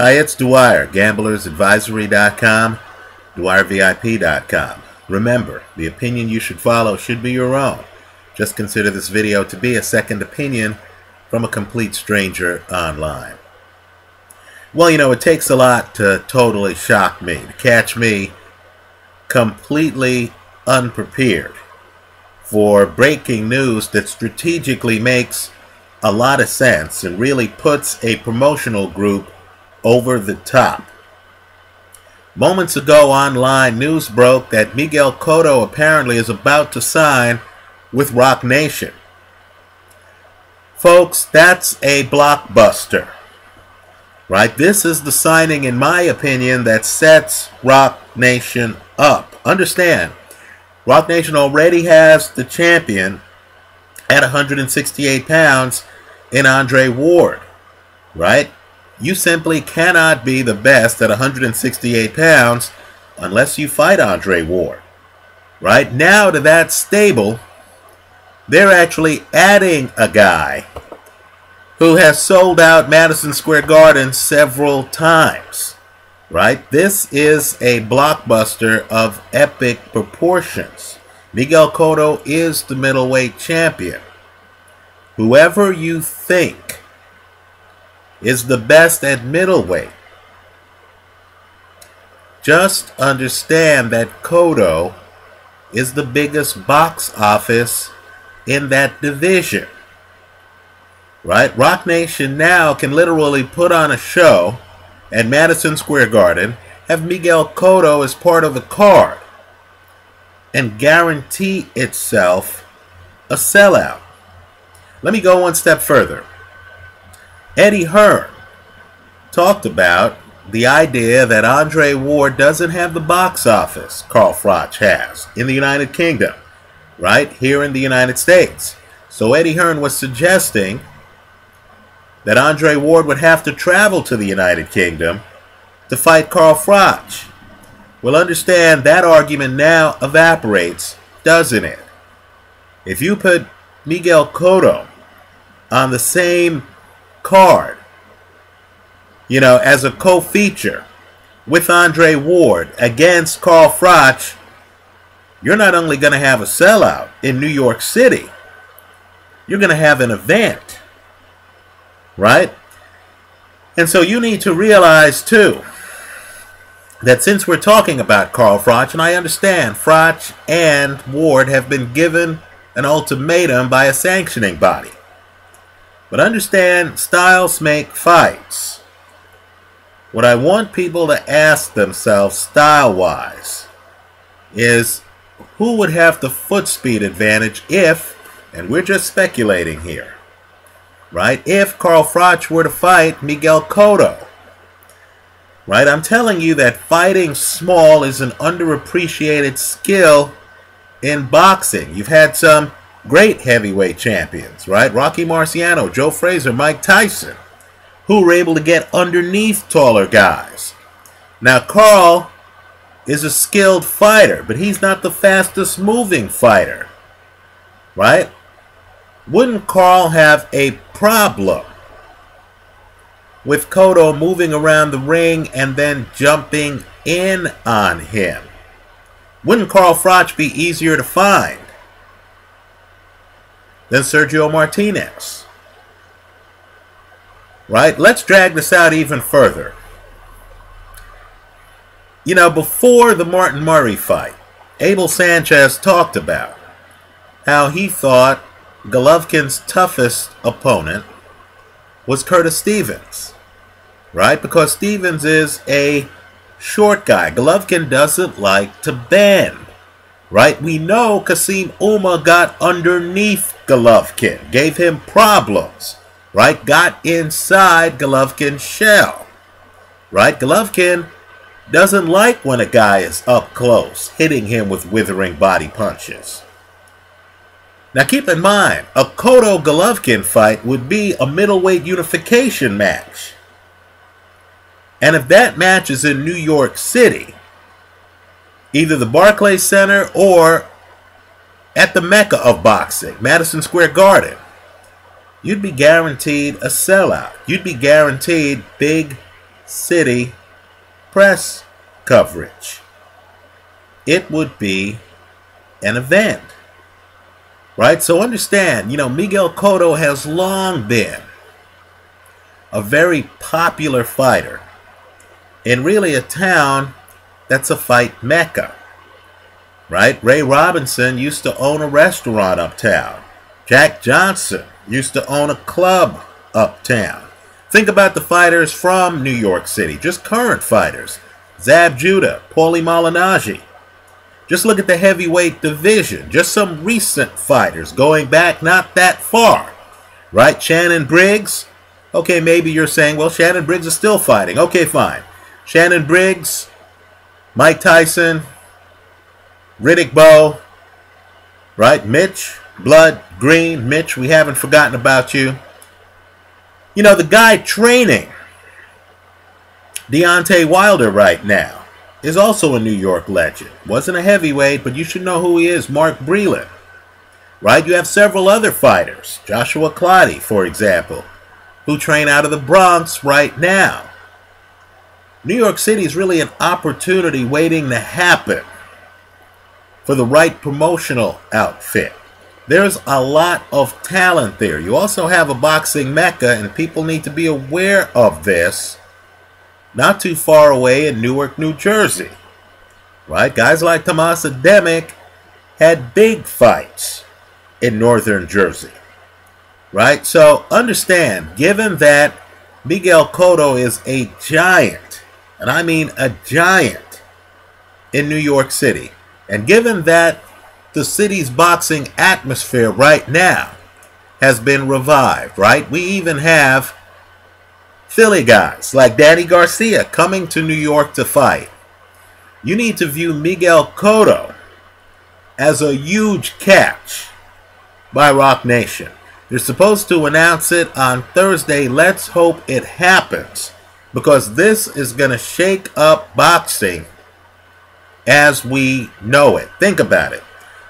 Hi, it's Dwyer, gamblersadvisory.com, dwyervip.com. Remember, the opinion you should follow should be your own. Just consider this video to be a second opinion from a complete stranger online. Well, you know, it takes a lot to totally shock me, to catch me completely unprepared for breaking news that strategically makes a lot of sense and really puts a promotional group over the top. Moments ago online, news broke that Miguel Cotto apparently is about to sign with Roc Nation. Folks, that's a blockbuster. Right? This is the signing, in my opinion, that sets Roc Nation up. Understand, Roc Nation already has the champion at 168 pounds in Andre Ward. Right? You simply cannot be the best at 168 pounds unless you fight Andre Ward. Right now to that stable, they're actually adding a guy who has sold out Madison Square Garden several times. Right? This is a blockbuster of epic proportions. Miguel Cotto is the middleweight champion. Whoever you think is the best at middleweight. Just understand that Cotto is the biggest box office in that division. Right? Roc Nation now can literally put on a show at Madison Square Garden, have Miguel Cotto as part of the card, and guarantee itself a sellout. Let me go one step further. Eddie Hearn talked about the idea that Andre Ward doesn't have the box office Carl Froch has in the United Kingdom, right here in the United States. So Eddie Hearn was suggesting that Andre Ward would have to travel to the United Kingdom to fight Carl Froch. Well, understand that argument now evaporates, doesn't it? If you put Miguel Cotto on the same card, you know, as a co-feature with Andre Ward against Carl Froch, you're not only going to have a sellout in New York City, you're going to have an event, right? And so you need to realize, too, that since we're talking about Carl Froch, and I understand Froch and Ward have been given an ultimatum by a sanctioning body. But understand, styles make fights. What I want people to ask themselves style-wise is who would have the foot speed advantage if, and we're just speculating here, right? If Carl Froch were to fight Miguel Cotto, right? I'm telling you that fighting small is an underappreciated skill in boxing. You've had some great heavyweight champions, right? Rocky Marciano, Joe Frazier, Mike Tyson, who were able to get underneath taller guys. Now, Carl is a skilled fighter, but he's not the fastest moving fighter, right? Wouldn't Carl have a problem with Cotto moving around the ring and then jumping in on him? Wouldn't Carl Froch be easier to find? Than Sergio Martinez. Right? Let's drag this out even further. You know, before the Martin Murray fight, Abel Sanchez talked about how he thought Golovkin's toughest opponent was Curtis Stevens. Right? Because Stevens is a short guy. Golovkin doesn't like to bend. Right? We know Kassim Ouma got underneath Golovkin, gave him problems, right? Got inside Golovkin's shell, right? Golovkin doesn't like when a guy is up close, hitting him with withering body punches. Now keep in mind, a Cotto Golovkin fight would be a middleweight unification match. And if that match is in New York City, either the Barclays Center or at the mecca of boxing, Madison Square Garden, you'd be guaranteed a sellout. You'd be guaranteed big City press coverage. It would be an event. Right? So understand, you know, Miguel Cotto has long been a very popular fighter in really a town that's a fight mecca. Right? Ray Robinson used to own a restaurant uptown. Jack Johnson used to own a club uptown. Think about the fighters from New York City, just current fighters. Zab Judah, Paulie Malignaggi. Just look at the heavyweight division, just some recent fighters going back not that far. Right? Shannon Briggs. Okay, maybe you're saying, well, Shannon Briggs is still fighting. Okay, fine. Shannon Briggs, Mike Tyson, Riddick Bowe, right? Mitch, Blood, Green, Mitch, we haven't forgotten about you. You know, the guy training Deontay Wilder right now is also a New York legend. Wasn't a heavyweight, but you should know who he is, Mark Breland. Right? You have several other fighters, Joshua Clottey, for example, who train out of the Bronx right now. New York City is really an opportunity waiting to happen for the right promotional outfit. There's a lot of talent there. You also have a boxing mecca, and people need to be aware of this. Not too far away in Newark, New Jersey. Right? Guys like Tomasz Adamek had big fights in northern Jersey. Right? So understand, given that Miguel Cotto is a giant and I mean a giant, in New York City. And given that the city's boxing atmosphere right now has been revived, right? We even have Philly guys like Danny Garcia coming to New York to fight. You need to view Miguel Cotto as a huge catch by Roc Nation. They're supposed to announce it on Thursday. Let's hope it happens because this is going to shake up boxing as we know it. Think about it.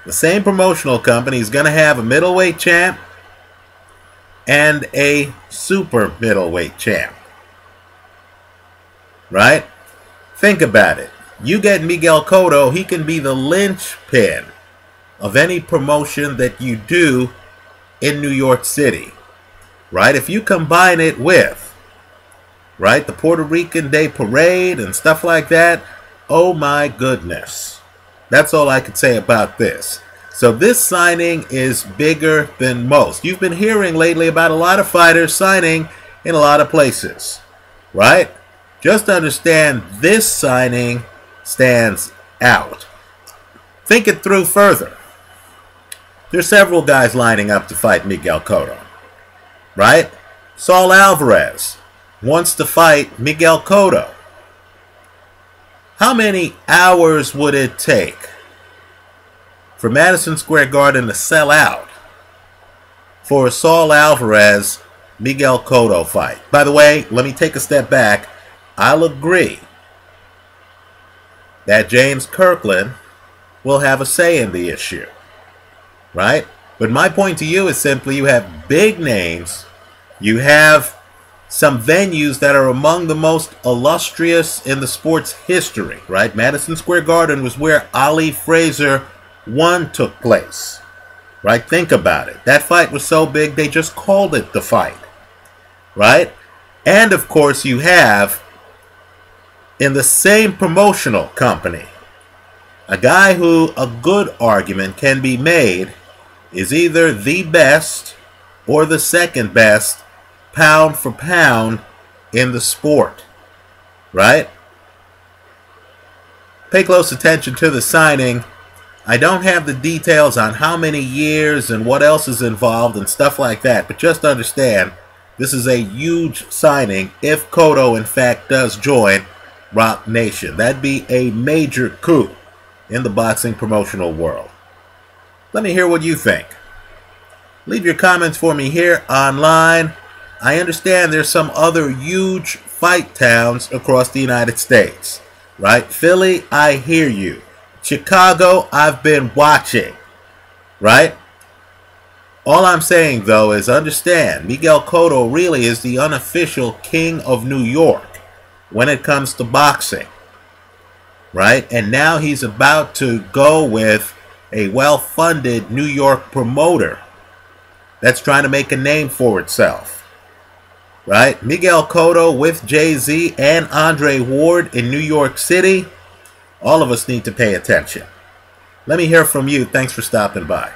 The same promotional company is going to have a middleweight champ and a super middleweight champ. Right? Think about it. You get Miguel Cotto, he can be the linchpin of any promotion that you do in New York City. Right? If you combine it with right? The Puerto Rican Day Parade and stuff like that. Oh my goodness. That's all I could say about this. So this signing is bigger than most. You've been hearing lately about a lot of fighters signing in a lot of places, right? Just understand this signing stands out. Think it through further. There's several guys lining up to fight Miguel Cotto, right? Saul Alvarez, wants to fight Miguel Cotto. How many hours would it take for Madison Square Garden to sell out for a Saul Alvarez Miguel Cotto fight? By the way, let me take a step back. I'll agree that James Kirkland will have a say in the issue. Right? But my point to you is simply you have big names, you have some venues that are among the most illustrious in the sport's history, right? Madison Square Garden was where Ali Frazier 1 took place, right? Think about it. That fight was so big, they just called it the fight, right? And of course, you have in the same promotional company a guy who a good argument can be made is either the best or the second best pound for pound in the sport, right? Pay close attention to the signing. I don't have the details on how many years and what else is involved and stuff like that, but just understand this is a huge signing if Cotto, in fact, does join Roc Nation. That'd be a major coup in the boxing promotional world. Let me hear what you think. Leave your comments for me here online I understand there's some other huge fight towns across the United States, right? Philly, I hear you. Chicago, I've been watching, right? All I'm saying, though, is understand Miguel Cotto really is the unofficial king of New York. when it comes to boxing. Right? And now he's about to go with a well funded New York promoter that's trying to make a name for itself. Right? Miguel Cotto with Jay Z and Andre Ward in New York City. All of us need to pay attention. Let me hear from you. Thanks for stopping by.